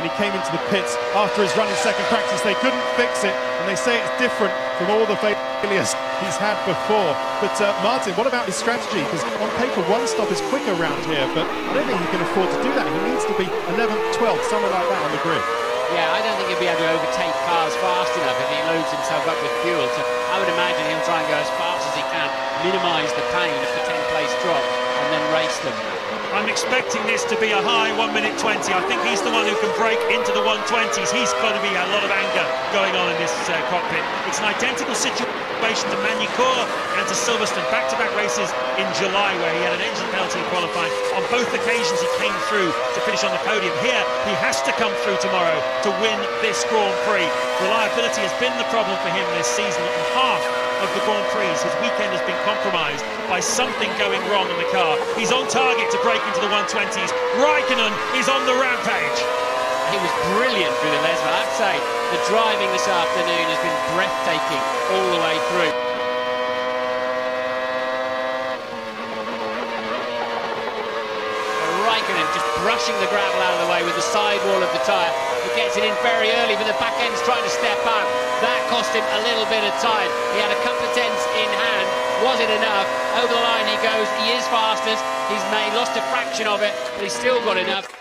when he came into the pits after his run in second practice. They couldn't fix it, and they say it's different from all the failures he's had before. But uh, Martin, what about his strategy? Because on paper, one stop is quick around here, but I don't think he can afford to do that. He needs to be 11th, 12th, somewhere like that on the grid. Yeah, I don't think he'll be able to overtake cars fast enough if he loads himself up with fuel. So I would imagine he'll try and go as fast as he can, minimise the pain of the 10th place drop, expecting this to be a high 1 minute 20. I think he's the one who can break into the 120s. He's got to be a lot of anger going on in this uh, cockpit. It's an identical situation to Magny-Cours and to Silverstone. Back-to-back -back races in July where he had an engine penalty in qualifying. On both occasions he came through to finish on the podium. Here he has to come through tomorrow to win this Grand Prix. Reliability has been the problem for him this season. And half of the Grand Prix. His weekend has been by something going wrong in the car. He's on target to break into the 120s. Raikkonen is on the rampage. He was brilliant through the Lesmo. I'd say the driving this afternoon has been breathtaking all the way through. Raikkonen just brushing the gravel out of the way with the sidewall of the tyre. He gets it in very early, but the back end's trying to step out. That cost him a little bit of time. He had a couple of tenths in hand. It enough? Over the line he goes. He is fastest. He's made, lost a fraction of it, but he's still got enough.